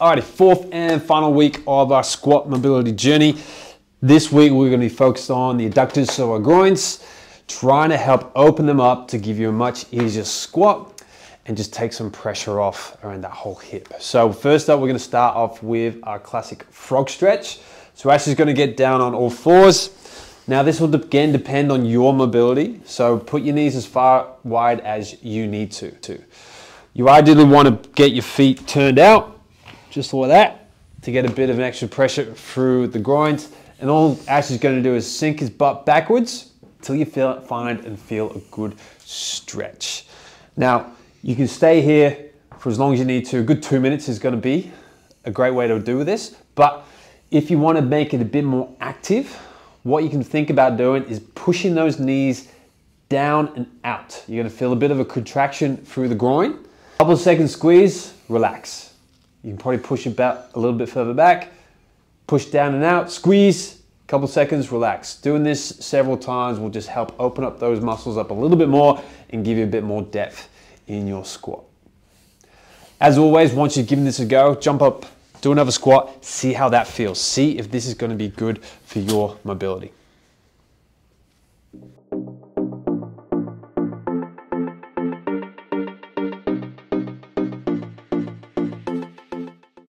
Alrighty, fourth and final week of our squat mobility journey. This week we're going to be focused on the adductors, so our groins, trying to help open them up to give you a much easier squat and just take some pressure off around that whole hip. So first up, we're going to start off with our classic frog stretch. So Ash is going to get down on all fours. Now this will again depend on your mobility. So put your knees as far wide as you need to. You ideally want to get your feet turned out just like that, to get a bit of an extra pressure through the groins. And all Ash is going to do is sink his butt backwards until you feel it find and feel a good stretch. Now, you can stay here for as long as you need to. A good two minutes is going to be a great way to do this. But if you want to make it a bit more active, what you can think about doing is pushing those knees down and out. You're to feel a bit of a contraction through the groin. Couple of seconds squeeze, relax. You can probably push it back a little bit further back, push down and out, squeeze, couple seconds, relax. Doing this several times will just help open up those muscles up a little bit more and give you a bit more depth in your squat. As always, once you've given this a go, jump up, do another squat, see how that feels. See if this is gonna be good for your mobility.